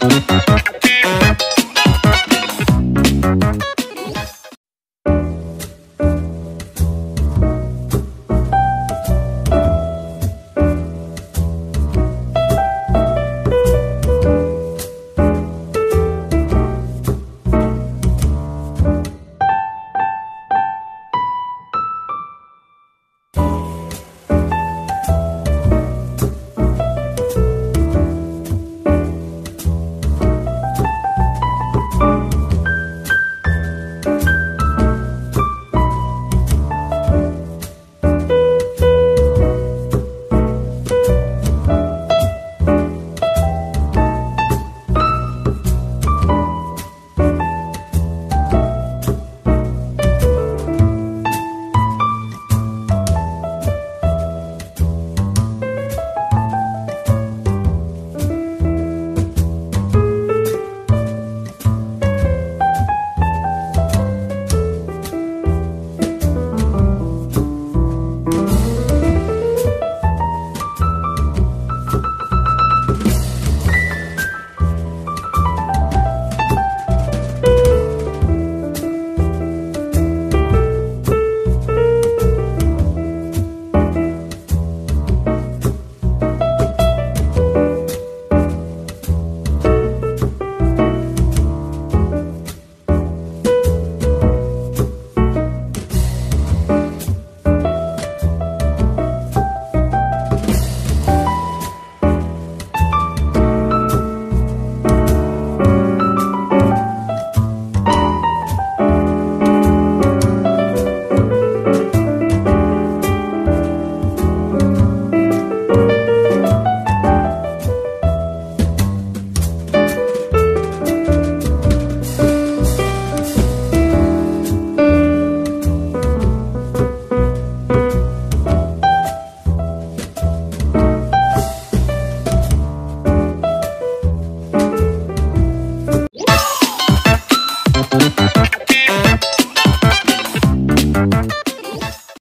Todo Thank you.